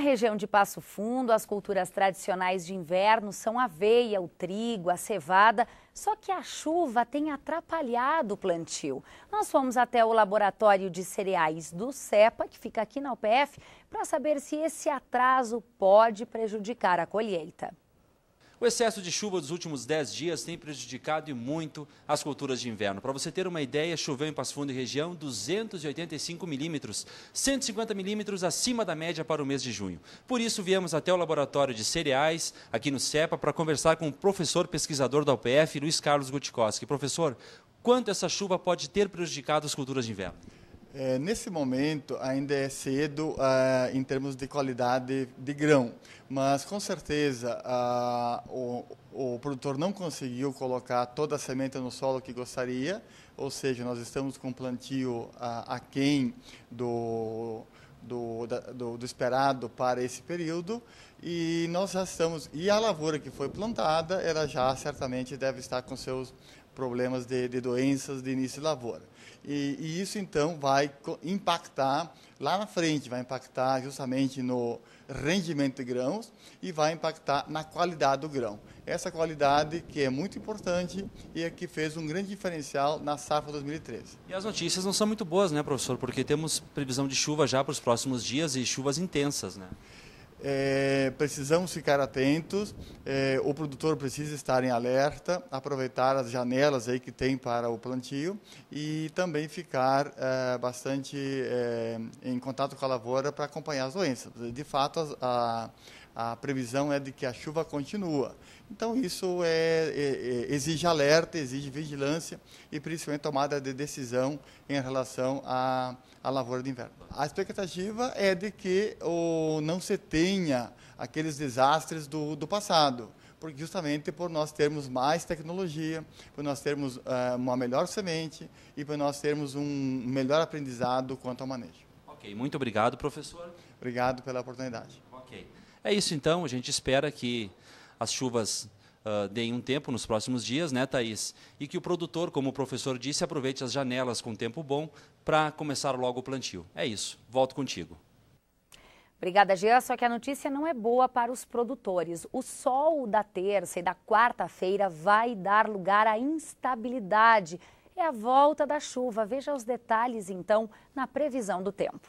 região de Passo Fundo, as culturas tradicionais de inverno são a aveia, o trigo, a cevada, só que a chuva tem atrapalhado o plantio. Nós fomos até o laboratório de cereais do CEPA, que fica aqui na UPF, para saber se esse atraso pode prejudicar a colheita. O excesso de chuva dos últimos 10 dias tem prejudicado e muito as culturas de inverno. Para você ter uma ideia, choveu em Passo Fundo e região 285 milímetros, 150 milímetros acima da média para o mês de junho. Por isso, viemos até o laboratório de cereais, aqui no CEPA, para conversar com o professor pesquisador da UPF, Luiz Carlos Gutkowski. Professor, quanto essa chuva pode ter prejudicado as culturas de inverno? É, nesse momento ainda é cedo uh, em termos de qualidade de grão, mas com certeza uh, o, o, produtor não conseguiu colocar toda a semente no solo que gostaria, ou seja, nós estamos com plantio uh, aquém do, do, da, do, do esperado para esse período. E nós já estamos e a lavoura que foi plantada ela já certamente deve estar com seus problemas de, de doenças de início de lavoura. E, e, isso então vai impactar lá na frente, vai impactar justamente no rendimento de grãos e vai impactar na qualidade do grão. Essa qualidade que é muito importante e é que fez um grande diferencial na safra 2013. E as notícias não são muito boas, né, professor? Porque temos previsão de chuva já para os próximos dias e chuvas intensas, né? É, precisamos ficar atentos, é, o produtor precisa estar em alerta, aproveitar as janelas aí que tem para o plantio e também ficar é, bastante é, em contato com a lavoura para acompanhar as doenças. De fato, a, a previsão é de que a chuva continua. Então, isso é, é, é, exige alerta, exige vigilância e, principalmente, tomada de decisão em relação à, à lavoura de inverno. A expectativa é de que o, não se tenha aqueles desastres do, do passado, porque justamente por nós termos mais tecnologia, por nós termos uh, uma melhor semente e por nós termos um melhor aprendizado quanto ao manejo. Ok, muito obrigado, professor. Obrigado pela oportunidade. Ok. É isso então, a gente espera que as chuvas uh, deem um tempo nos próximos dias, né, Thaís? E que o produtor, como o professor disse, aproveite as janelas com tempo bom para começar logo o plantio. É isso. Volto contigo. Obrigada, Gia. Só que a notícia não é boa para os produtores. O sol da terça e da quarta-feira vai dar lugar à instabilidade. É a volta da chuva. Veja os detalhes, então, na previsão do tempo.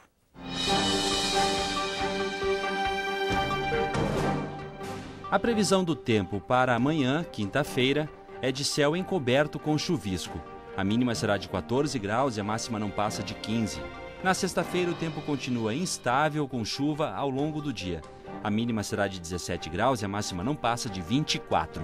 A previsão do tempo para amanhã, quinta-feira, é de céu encoberto com chuvisco. A mínima será de 14 graus e a máxima não passa de 15. Na sexta-feira, o tempo continua instável com chuva ao longo do dia. A mínima será de 17 graus e a máxima não passa de 24.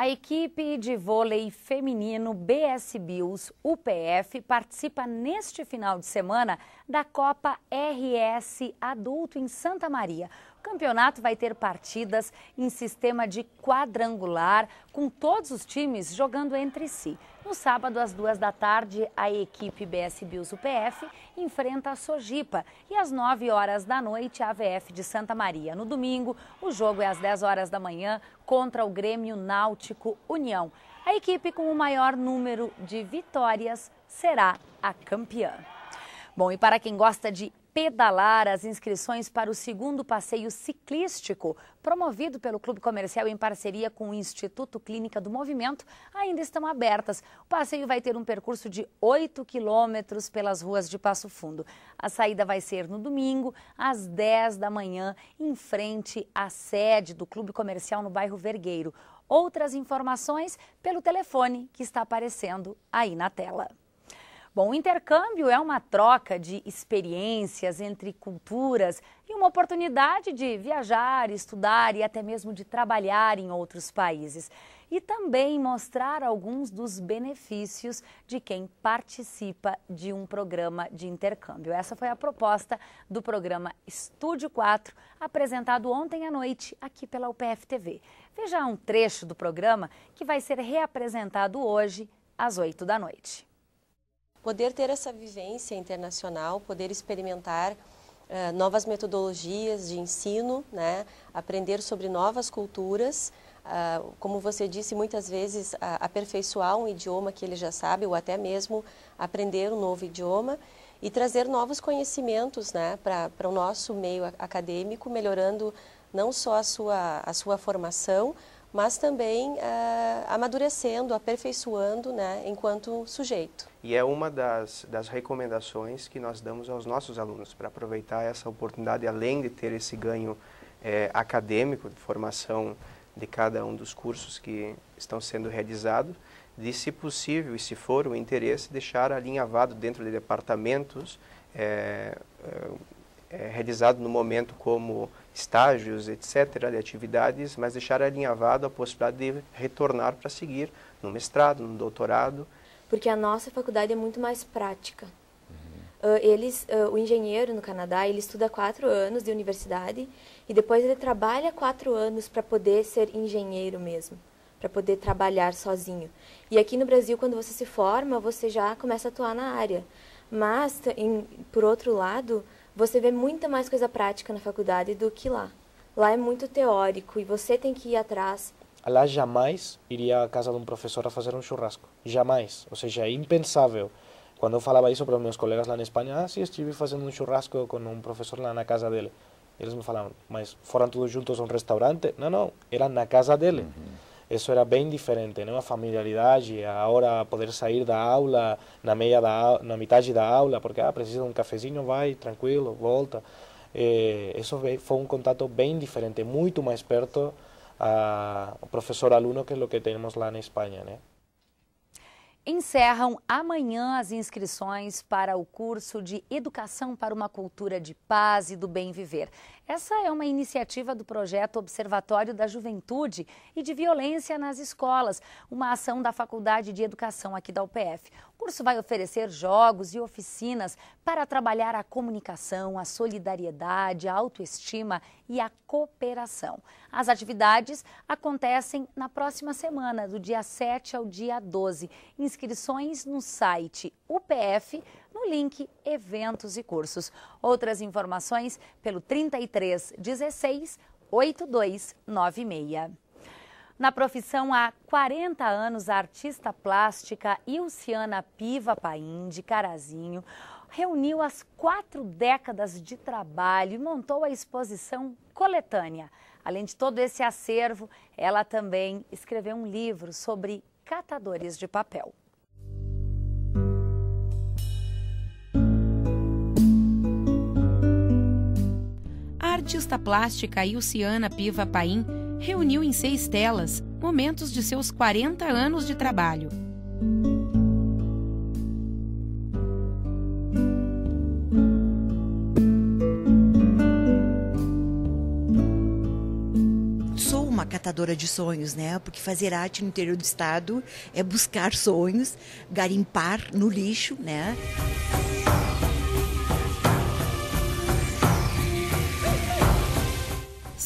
A equipe de vôlei feminino BS Bills UPF participa neste final de semana da Copa RS Adulto em Santa Maria. O campeonato vai ter partidas em sistema de quadrangular, com todos os times jogando entre si. No sábado, às duas da tarde, a equipe BS Bills UPF enfrenta a Sojipa e às nove horas da noite, a AVF de Santa Maria. No domingo, o jogo é às dez horas da manhã contra o Grêmio Náutico União. A equipe com o maior número de vitórias será a campeã. Bom, e para quem gosta de pedalar, as inscrições para o segundo passeio ciclístico, promovido pelo Clube Comercial em parceria com o Instituto Clínica do Movimento, ainda estão abertas. O passeio vai ter um percurso de 8 quilômetros pelas ruas de Passo Fundo. A saída vai ser no domingo, às 10 da manhã, em frente à sede do Clube Comercial no bairro Vergueiro. Outras informações pelo telefone que está aparecendo aí na tela. Bom, o intercâmbio é uma troca de experiências entre culturas e uma oportunidade de viajar, estudar e até mesmo de trabalhar em outros países. E também mostrar alguns dos benefícios de quem participa de um programa de intercâmbio. Essa foi a proposta do programa Estúdio 4, apresentado ontem à noite aqui pela UPF TV. Veja um trecho do programa que vai ser reapresentado hoje às 8 da noite poder ter essa vivência internacional, poder experimentar uh, novas metodologias de ensino, né? aprender sobre novas culturas, uh, como você disse, muitas vezes uh, aperfeiçoar um idioma que ele já sabe ou até mesmo aprender um novo idioma e trazer novos conhecimentos né, para o nosso meio acadêmico, melhorando não só a sua, a sua formação, mas também uh, amadurecendo, aperfeiçoando né, enquanto sujeito. E é uma das, das recomendações que nós damos aos nossos alunos para aproveitar essa oportunidade, além de ter esse ganho é, acadêmico de formação de cada um dos cursos que estão sendo realizados, de, se possível e se for o interesse, deixar alinhavado dentro de departamentos é, é realizado no momento como estágios, etc., de atividades, mas deixar alinhavado a possibilidade de retornar para seguir no mestrado, no doutorado. Porque a nossa faculdade é muito mais prática. Uhum. Uh, eles, uh, o engenheiro no Canadá, ele estuda quatro anos de universidade e depois ele trabalha quatro anos para poder ser engenheiro mesmo, para poder trabalhar sozinho. E aqui no Brasil, quando você se forma, você já começa a atuar na área. Mas, em, por outro lado, você vê muita mais coisa prática na faculdade do que lá. Lá é muito teórico e você tem que ir atrás. Lá jamais iria à casa de um professor a fazer um churrasco. Jamais. Ou seja, é impensável. Quando eu falava isso para os meus colegas lá na Espanha, ah, sim, estive fazendo um churrasco com um professor lá na casa dele. Eles me falavam, mas foram todos juntos a um restaurante? Não, não, era na casa dele. Uhum isso era bem diferente, né? a familiaridade, a hora poder sair da aula na meia da na metade da aula, porque ah, precisa de um cafezinho, vai, tranquilo, volta. Eh, isso foi um contato bem diferente, muito mais perto a professor-aluno que é o que temos lá na Espanha, né? Encerram amanhã as inscrições para o curso de Educação para uma Cultura de Paz e do Bem Viver. Essa é uma iniciativa do projeto Observatório da Juventude e de Violência nas Escolas, uma ação da Faculdade de Educação aqui da UPF. O curso vai oferecer jogos e oficinas para trabalhar a comunicação, a solidariedade, a autoestima e a cooperação. As atividades acontecem na próxima semana, do dia 7 ao dia 12. Inscrições no site UPF no link Eventos e Cursos. Outras informações pelo 33 16 8296. Na profissão há 40 anos, a artista plástica Ilciana Piva Paim, de Carazinho, reuniu as quatro décadas de trabalho e montou a exposição coletânea. Além de todo esse acervo, ela também escreveu um livro sobre catadores de papel. Artista plástica Ilciana Piva Paim reuniu em seis telas momentos de seus 40 anos de trabalho. Sou uma catadora de sonhos, né? Porque fazer arte no interior do estado é buscar sonhos, garimpar no lixo, né?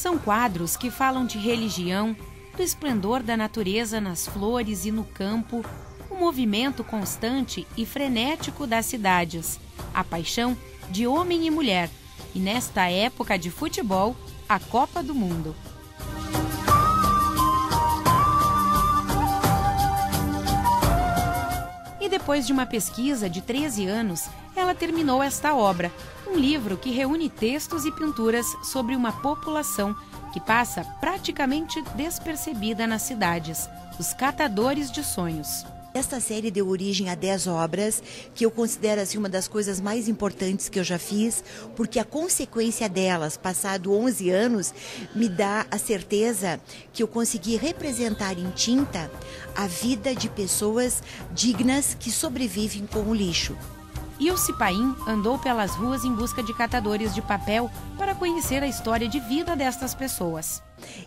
São quadros que falam de religião, do esplendor da natureza nas flores e no campo, o movimento constante e frenético das cidades, a paixão de homem e mulher, e nesta época de futebol, a Copa do Mundo. Depois de uma pesquisa de 13 anos, ela terminou esta obra, um livro que reúne textos e pinturas sobre uma população que passa praticamente despercebida nas cidades, os catadores de sonhos. Esta série deu origem a 10 obras que eu considero assim, uma das coisas mais importantes que eu já fiz, porque a consequência delas, passado 11 anos, me dá a certeza que eu consegui representar em tinta a vida de pessoas dignas que sobrevivem com o lixo. Ilse Paim andou pelas ruas em busca de catadores de papel para conhecer a história de vida destas pessoas.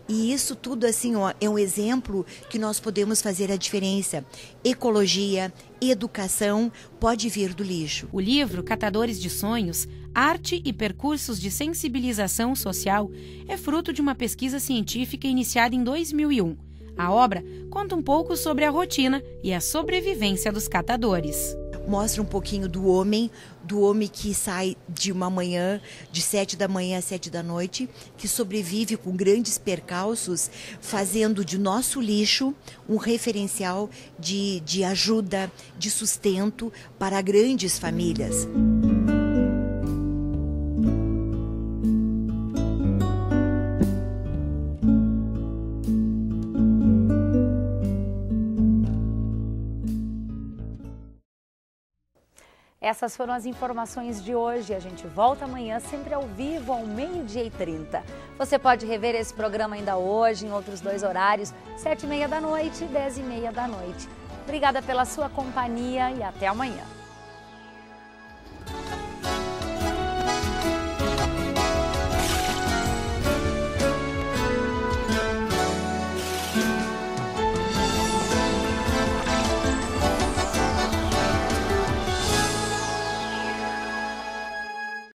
E isso tudo assim ó, é um exemplo que nós podemos fazer a diferença. Ecologia, educação pode vir do lixo. O livro Catadores de Sonhos, Arte e Percursos de Sensibilização Social é fruto de uma pesquisa científica iniciada em 2001. A obra conta um pouco sobre a rotina e a sobrevivência dos catadores mostra um pouquinho do homem, do homem que sai de uma manhã, de sete da manhã às sete da noite, que sobrevive com grandes percalços, fazendo de nosso lixo um referencial de, de ajuda, de sustento para grandes famílias. Essas foram as informações de hoje. A gente volta amanhã, sempre ao vivo, ao meio-dia e 30. Você pode rever esse programa ainda hoje, em outros dois horários, sete e meia da noite e dez e meia da noite. Obrigada pela sua companhia e até amanhã.